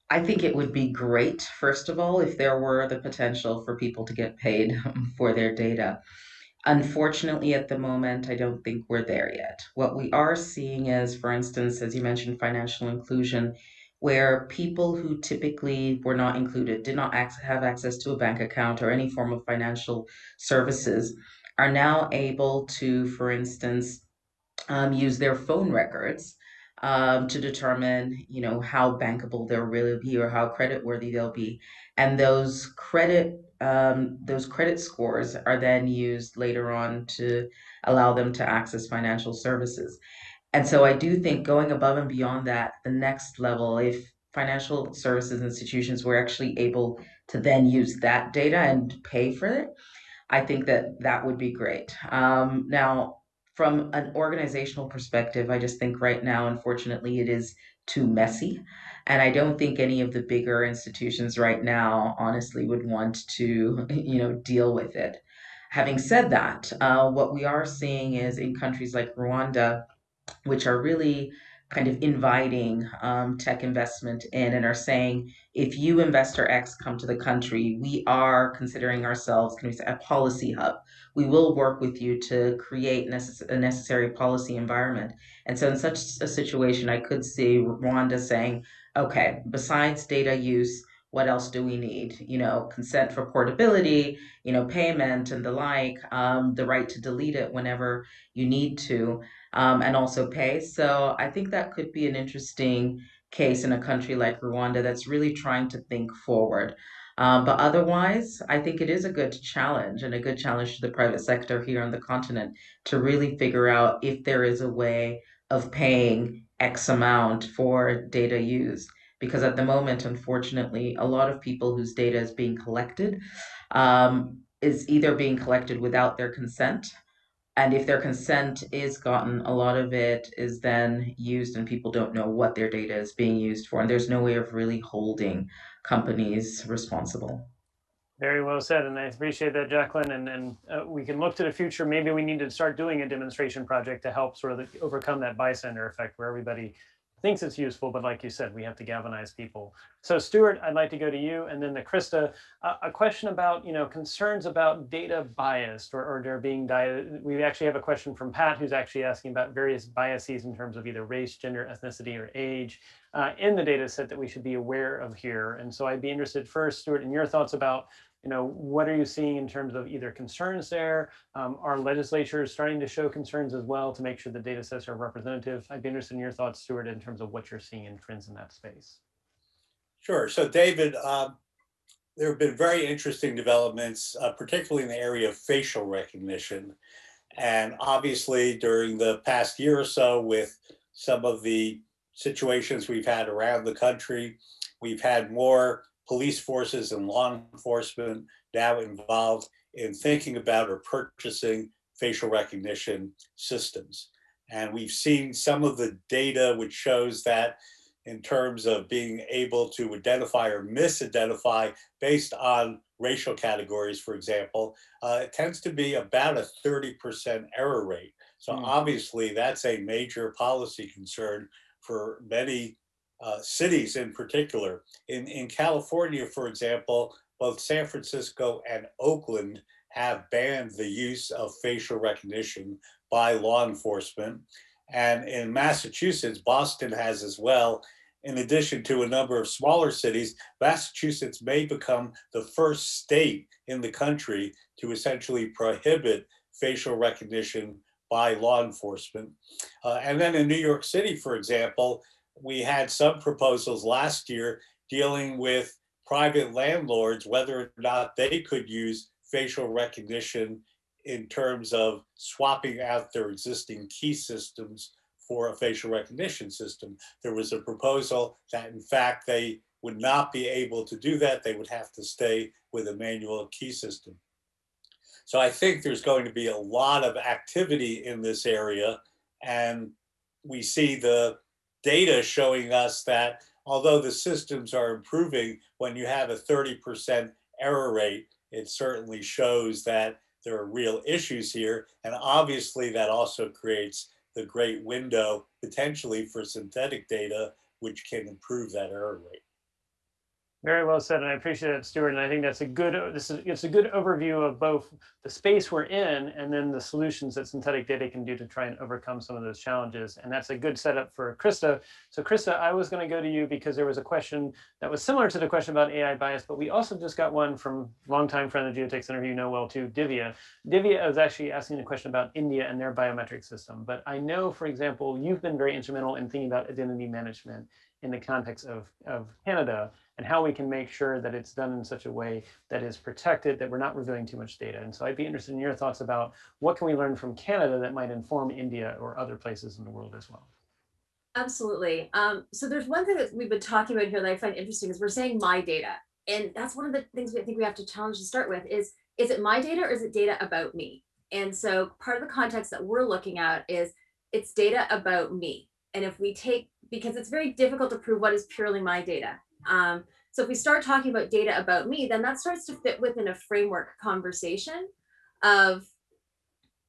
I think it would be great, first of all, if there were the potential for people to get paid for their data. Unfortunately, at the moment, I don't think we're there yet. What we are seeing is, for instance, as you mentioned, financial inclusion, where people who typically were not included, did not have access to a bank account or any form of financial services, are now able to, for instance, um, use their phone records um, to determine, you know, how bankable they'll really be or how creditworthy they'll be, and those credit um, those credit scores are then used later on to allow them to access financial services. And so I do think going above and beyond that, the next level, if financial services institutions were actually able to then use that data and pay for it, I think that that would be great. Um, now, from an organizational perspective, I just think right now, unfortunately, it is too messy. And I don't think any of the bigger institutions right now, honestly, would want to, you know, deal with it. Having said that, uh, what we are seeing is in countries like Rwanda, which are really kind of inviting um, tech investment in and are saying, if you investor X come to the country, we are considering ourselves can we say, a policy hub. We will work with you to create necess- a necessary policy environment. And so, in such a situation, I could see Rwanda saying, okay, besides data use, what else do we need? You know, consent for portability, you know, payment and the like, um, the right to delete it whenever you need to um, and also pay. So I think that could be an interesting case in a country like Rwanda that's really trying to think forward. Um, but otherwise, I think it is a good challenge and a good challenge to the private sector here on the continent to really figure out if there is a way of paying X amount for data used. Because at the moment, unfortunately, a lot of people whose data is being collected um, is either being collected without their consent and if their consent is gotten, a lot of it is then used and people don't know what their data is being used for. And there's no way of really holding companies responsible. Very well said, and I appreciate that, Jacqueline. And, and uh, we can look to the future. Maybe we need to start doing a demonstration project to help sort of overcome that bystander effect where everybody thinks it's useful, but like you said, we have to galvanize people. So Stuart, I'd like to go to you and then to Krista. Uh, a question about, you know, concerns about data biased or, or there being, we actually have a question from Pat who's actually asking about various biases in terms of either race, gender, ethnicity, or age uh, in the data set that we should be aware of here. And so I'd be interested first, Stuart, in your thoughts about you know, what are you seeing in terms of either concerns there? Um, are legislatures starting to show concerns as well to make sure the data sets are representative? I'd be interested in your thoughts, Stuart, in terms of what you're seeing in trends in that space. Sure. So, David, um, there have been very interesting developments, uh, particularly in the area of facial recognition. And obviously, during the past year or so, with some of the situations we've had around the country, we've had more police forces and law enforcement now involved in thinking about or purchasing facial recognition systems. And we've seen some of the data which shows that in terms of being able to identify or misidentify based on racial categories, for example, uh, it tends to be about a 30% error rate. So Mm. obviously that's a major policy concern for many uh, cities in particular. In, in California, for example, both San Francisco and Oakland have banned the use of facial recognition by law enforcement. And in Massachusetts, Boston has as well. In addition to a number of smaller cities, Massachusetts may become the first state in the country to essentially prohibit facial recognition by law enforcement. Uh, and then in New York City, for example, we had some proposals last year dealing with private landlords, whether or not they could use facial recognition in terms of swapping out their existing key systems for a facial recognition system. There was a proposal that, in fact, they would not be able to do that. They would have to stay with a manual key system. So I think there's going to be a lot of activity in this area. And we see the data showing us that although the systems are improving, when you have a 30% error rate, it certainly shows that there are real issues here. And obviously, that also creates the great window potentially for synthetic data, which can improve that error rate. Very well said, and I appreciate it, Stuart. And I think that's a good. This is it's a good overview of both the space we're in and then the solutions that synthetic data can do to try and overcome some of those challenges. And that's a good setup for Krista. So, Krista, I was going to go to you because there was a question that was similar to the question about AI bias, but we also just got one from longtime friend of the Geotech Center, you know well too, Divya. Divya was actually asking a question about India and their biometric system. But I know, for example, you've been very instrumental in thinking about identity management in the context of, of Canada and how we can make sure that it's done in such a way that is protected, that we're not revealing too much data. And so I'd be interested in your thoughts about what can we learn from Canada that might inform India or other places in the world as well. Absolutely. Um, so there's one thing that we've been talking about here that I find interesting is we're saying my data. And that's one of the things we I think we have to challenge to start with is, is it my data or is it data about me? And so part of the context that we're looking at is it's data about me. And if we take, because it's very difficult to prove what is purely my data. Um, so if we start talking about data about me, then that starts to fit within a framework conversation of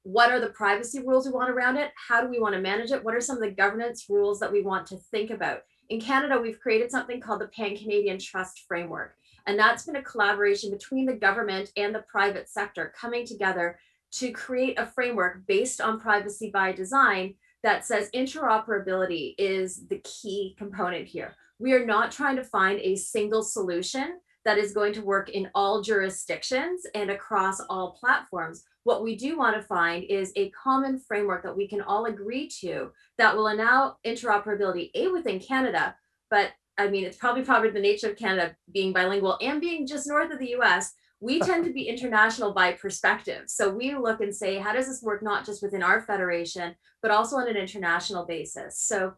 what are the privacy rules we want around it? How do we want to manage it? What are some of the governance rules that we want to think about? In Canada, we've created something called the Pan Canadian Trust Framework. And that's been a collaboration between the government and the private sector coming together to create a framework based on privacy by design that says interoperability is the key component here. We are not trying to find a single solution that is going to work in all jurisdictions and across all platforms. What we do want to find is a common framework that we can all agree to that will allow interoperability, A, within Canada, but I mean, it's probably probably the nature of Canada being bilingual and being just north of the US. We tend to be international by perspective. So we look and say, how does this work not just within our federation, but also on an international basis? So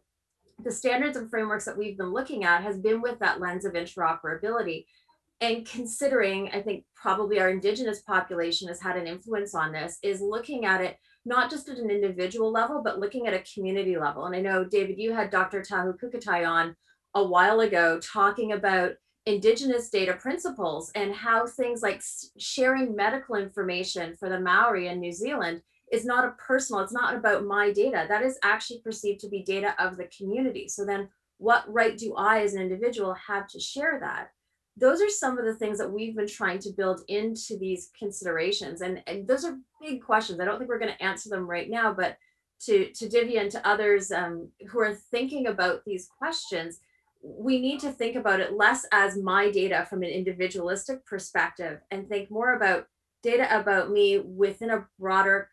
the standards and frameworks that we've been looking at has been with that lens of interoperability and considering i think probably our indigenous population has had an influence on this is looking at it not just at an individual level but looking at a community level and i know david you had dr tahu kukutai on a while ago talking about indigenous data principles and how things like sharing medical information for the maori in new zealand is not a personal, it's not about my data. That is actually perceived to be data of the community. So then what right do I as an individual have to share that? Those are some of the things that we've been trying to build into these considerations. And, and those are big questions. I don't think we're going to answer them right now, but to, to Divya and to others um, who are thinking about these questions, we need to think about it less as my data from an individualistic perspective and think more about data about me within a broader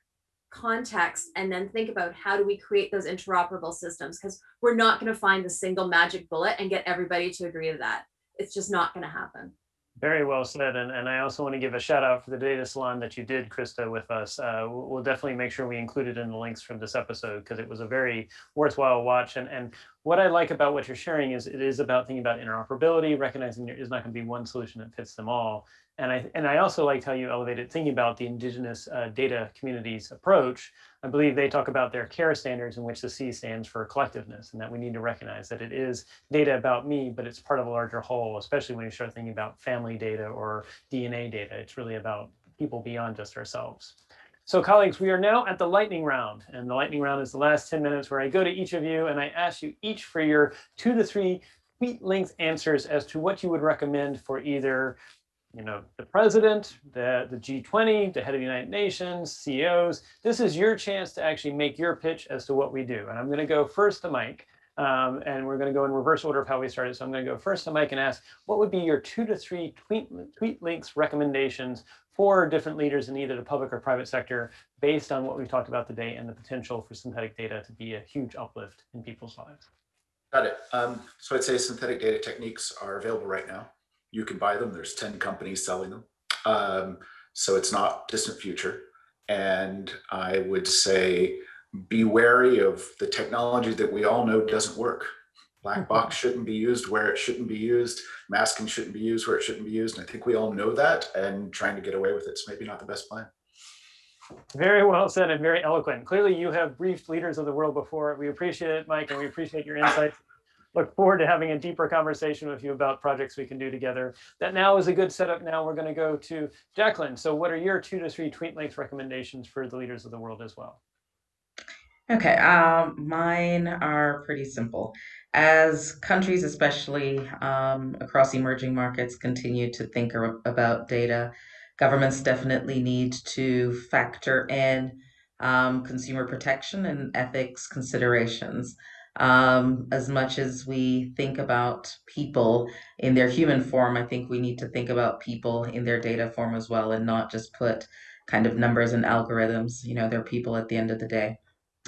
context and then think about how do we create those interoperable systems? Because we're not going to find the single magic bullet and get everybody to agree to that. It's just not going to happen very well said. And, and I also want to give a shout out for the data salon that you did, Krista, with us. Uh, we'll definitely make sure we include it in the links from this episode because it was a very worthwhile watch. And, and what I like about what you're sharing is it is about thinking about interoperability, recognizing there is not going to be one solution that fits them all. And I, and I also liked how you elevated thinking about the indigenous uh, data communities approach. I believe they talk about their CARE standards in which the C stands for collectiveness and that we need to recognize that it is data about me, but it's part of a larger whole, especially when you start thinking about family data or DNA data. It's really about people beyond just ourselves. So colleagues, we are now at the lightning round and the lightning round is the last 10 minutes where I go to each of you and I ask you each for your two to three tweet length answers as to what you would recommend for either you know, the president, the, the G20, the head of the United Nations, CEOs. This is your chance to actually make your pitch as to what we do. And I'm going to go first to Mike, um, and we're going to go in reverse order of how we started. So I'm going to go first to Mike and ask, what would be your two to three tweet, tweet links recommendations for different leaders in either the public or private sector based on what we've talked about today and the potential for synthetic data to be a huge uplift in people's lives? Got it. Um, so I'd say synthetic data techniques are available right now you can buy them. There's 10 companies selling them. Um, so it's not distant future. And I would say be wary of the technology that we all know doesn't work. Black box shouldn't be used where it shouldn't be used. Masking shouldn't be used where it shouldn't be used. And I think we all know that and trying to get away with it's maybe not the best plan. Very well said and very eloquent. Clearly, you have briefed leaders of the world before. We appreciate it, Mike, and we appreciate your insights look forward to having a deeper conversation with you about projects we can do together. That now is a good setup. Now we're going to go to Jacqueline. So what are your two to three tweet length recommendations for the leaders of the world as well? Okay, um, mine are pretty simple. As countries, especially um, across emerging markets, continue to think about data, governments definitely need to factor in um, consumer protection and ethics considerations. Um, as much as we think about people in their human form, I think we need to think about people in their data form as well and not just put kind of numbers and algorithms. You know, they're people at the end of the day.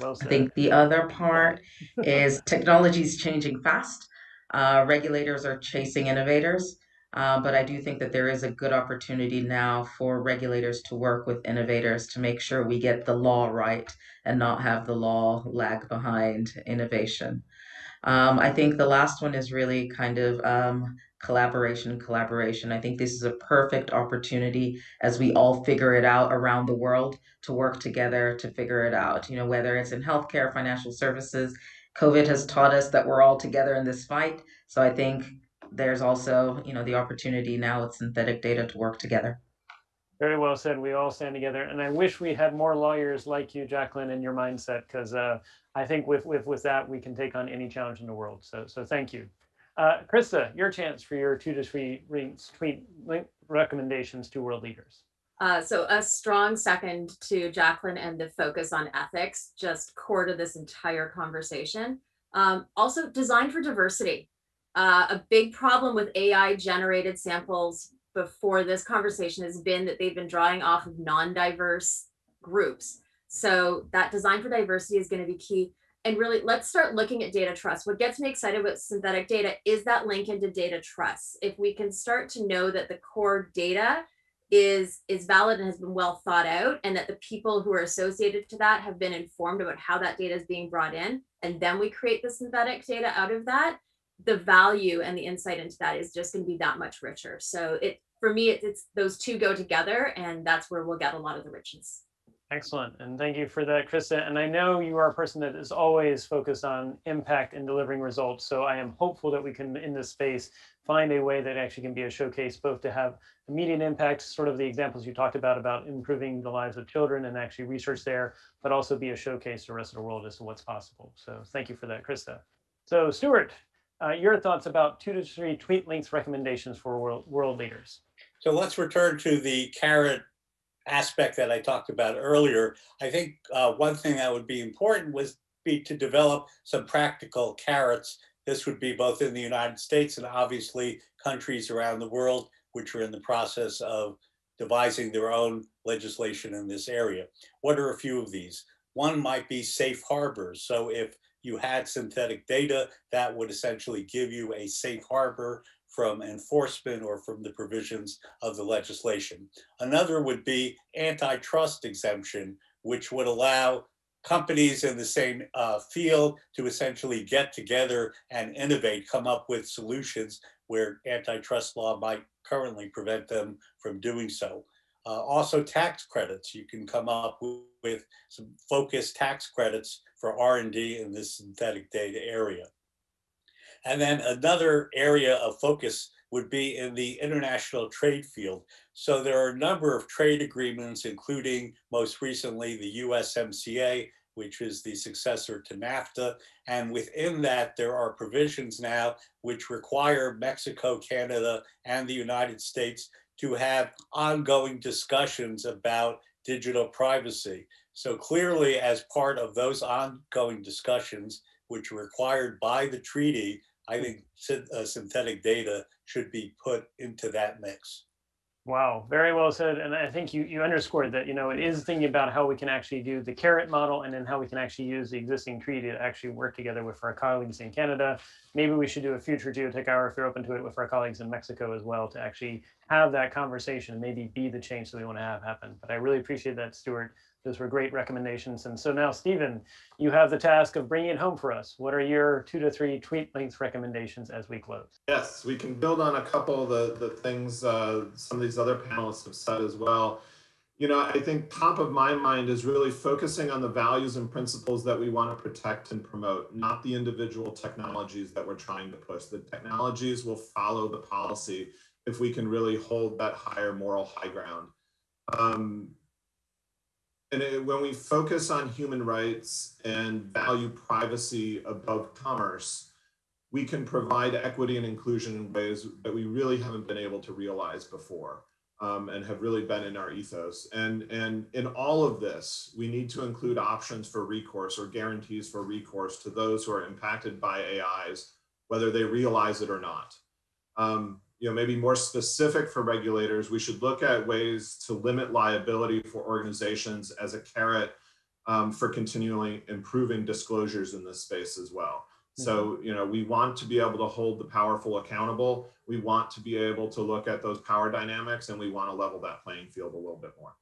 Well I think the other part is technology is changing fast. Uh, regulators are chasing innovators. Uh, but I do think that there is a good opportunity now for regulators to work with innovators to make sure we get the law right and not have the law lag behind innovation. Um, I think the last one is really kind of um, collaboration, collaboration. I think this is a perfect opportunity as we all figure it out around the world to work together to figure it out. You know, whether it's in healthcare, financial services, COVID has taught us that we're all together in this fight. So I think there's also, you know, the opportunity now with synthetic data to work together. Very well said. We all stand together, and I wish we had more lawyers like you, Jacqueline, in your mindset, because uh, I think with with with that we can take on any challenge in the world. So so thank you, uh, Krista. Your chance for your two to three tweet link recommendations to world leaders. Uh, so a strong second to Jacqueline and the focus on ethics, just core to this entire conversation. Um, also, design for diversity. Uh, a big problem with AI generated samples before this conversation has been that they've been drawing off of non-diverse groups. So that design for diversity is going to be key. And really, let's start looking at data trust. What gets me excited about synthetic data is that link into data trust. If we can start to know that the core data is is valid and has been well thought out and that the people who are associated to that have been informed about how that data is being brought in and then we create the synthetic data out of that the value and the insight into that is just going to be that much richer. So it for me, it, it's those two go together, and that's where we'll get a lot of the richness. Excellent, and thank you for that, Krista. And I know you are a person that is always focused on impact and delivering results. So I am hopeful that we can, in this space, find a way that actually can be a showcase, both to have immediate impact, sort of the examples you talked about, about improving the lives of children and actually research there, but also be a showcase to the rest of the world as to what's possible. So thank you for that, Krista. So Stuart, uh, your thoughts about two to three tweet links recommendations for world, world leaders. So let's return to the carrot aspect that I talked about earlier. I think uh, one thing that would be important was be to develop some practical carrots. This would be both in the United States and obviously countries around the world, which are in the process of devising their own legislation in this area. What are a few of these? One might be safe harbors. So if you had synthetic data, that would essentially give you a safe harbor from enforcement or from the provisions of the legislation. Another would be antitrust exemption, which would allow companies in the same uh, field to essentially get together and innovate, come up with solutions where antitrust law might currently prevent them from doing so. Uh, also tax credits, you can come up with some focused tax credits for R&D in this synthetic data area. And then another area of focus would be in the international trade field. So there are a number of trade agreements, including most recently the USMCA, which is the successor to NAFTA. And within that, there are provisions now which require Mexico, Canada, and the United States to have ongoing discussions about digital privacy. So clearly, as part of those ongoing discussions, which are required by the treaty, I think uh, synthetic data should be put into that mix. Wow, very well said. And I think you, you underscored that, you know, it is thinking about how we can actually do the carrot model and then how we can actually use the existing treaty to actually work together with our colleagues in Canada. Maybe we should do a future geotech hour if you're open to it with our colleagues in Mexico as well to actually have that conversation and maybe be the change that we want to have happen. But I really appreciate that, Stuart. Those were great recommendations. And so now, Steven, you have the task of bringing it home for us. What are your two to three tweet length recommendations as we close? Yes, we can build on a couple of the, the things uh, some of these other panelists have said as well. you know, I think top of my mind is really focusing on the values and principles that we want to protect and promote, not the individual technologies that we're trying to push. The technologies will follow the policy if we can really hold that higher moral high ground. Um, and it, when we focus on human rights and value privacy above commerce, we can provide equity and inclusion in ways that we really haven't been able to realize before um, and have really been in our ethos. And, and in all of this, we need to include options for recourse or guarantees for recourse to those who are impacted by AIs, whether they realize it or not. Um, you know, maybe more specific for regulators, we should look at ways to limit liability for organizations as a carrot um, for continually improving disclosures in this space as well. So, you know, we want to be able to hold the powerful accountable. We want to be able to look at those power dynamics and we want to level that playing field a little bit more.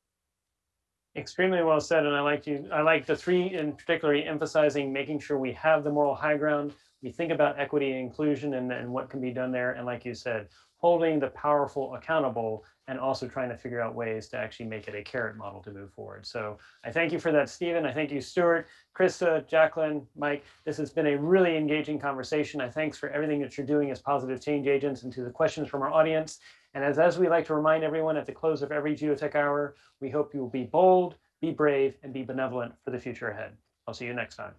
Extremely well said, and I like you. I like the three in particularly emphasizing making sure we have the moral high ground. We think about equity and inclusion and, and what can be done there, and like you said, holding the powerful accountable and also trying to figure out ways to actually make it a carrot model to move forward. So I thank you for that, Steven. I thank you, Stuart, Krista, Jacqueline, Mike. This has been a really engaging conversation. I thanks for everything that you're doing as positive change agents and to the questions from our audience. And as, as we like to remind everyone at the close of every Geotech Hour, we hope you will be bold, be brave, and be benevolent for the future ahead. I'll see you next time.